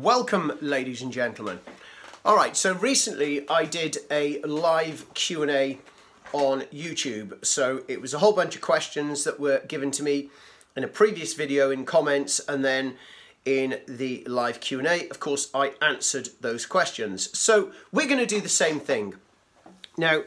Welcome, ladies and gentlemen. All right, so recently I did a live Q&A on YouTube. So it was a whole bunch of questions that were given to me in a previous video in comments and then in the live Q&A. Of course, I answered those questions. So we're going to do the same thing. Now,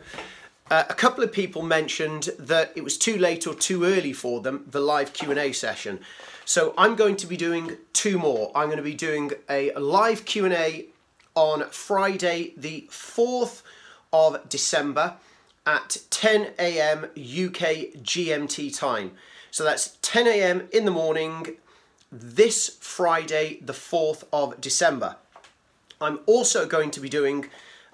uh, a couple of people mentioned that it was too late or too early for them, the live Q&A session. So I'm going to be doing two more. I'm going to be doing a live Q&A on Friday the 4th of December at 10 a.m. UK GMT time. So that's 10 a.m. in the morning this Friday the 4th of December. I'm also going to be doing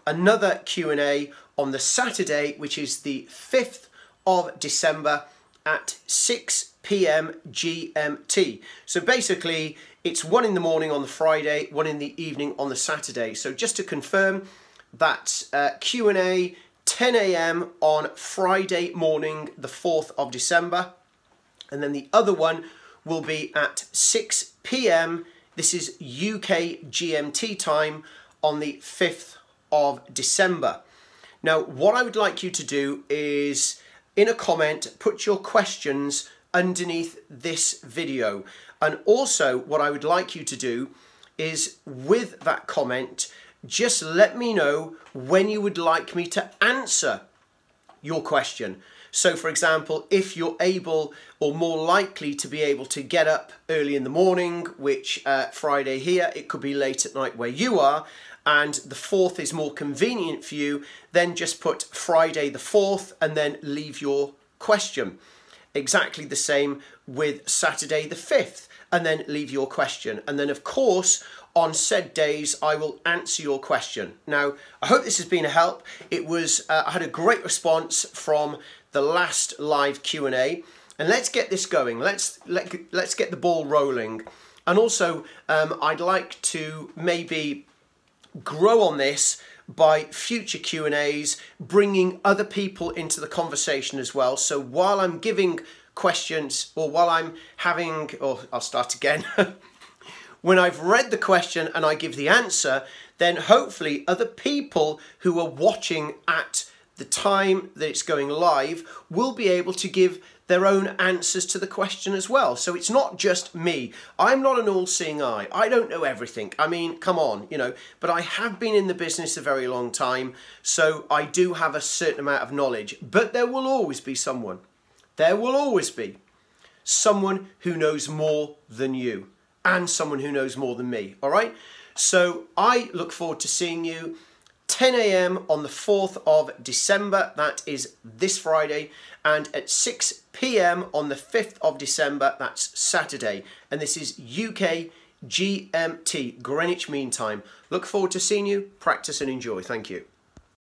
another Q&A on the Saturday, which is the 5th of December at 6 p.m. GMT. So basically, it's one in the morning on the Friday, one in the evening on the Saturday. So just to confirm, that uh, Q&A 10 a.m. on Friday morning, the 4th of December. And then the other one will be at 6 p.m. This is UK GMT time on the 5th of December. Now, what I would like you to do is in a comment, put your questions underneath this video. And also what I would like you to do is with that comment, just let me know when you would like me to answer your question. So for example, if you're able or more likely to be able to get up early in the morning, which uh, Friday here, it could be late at night where you are, and the 4th is more convenient for you, then just put Friday the 4th and then leave your question. Exactly the same with Saturday the 5th and then leave your question. And then of course, on said days, I will answer your question. Now, I hope this has been a help. It was, uh, I had a great response from the last live Q&A. And let's get this going. Let's, let, let's get the ball rolling. And also, um, I'd like to maybe grow on this by future Q&As, bringing other people into the conversation as well. So while I'm giving questions, or while I'm having, or I'll start again, when I've read the question and I give the answer, then hopefully other people who are watching at the time that it's going live will be able to give their own answers to the question as well. So it's not just me. I'm not an all-seeing eye. I don't know everything. I mean, come on, you know, but I have been in the business a very long time, so I do have a certain amount of knowledge. But there will always be someone, there will always be someone who knows more than you and someone who knows more than me, all right? So I look forward to seeing you 10 a.m. on the 4th of December, that is this Friday, and at 6 p.m. on the 5th of December, that's Saturday, and this is UK GMT, Greenwich Mean Time. Look forward to seeing you, practice and enjoy. Thank you.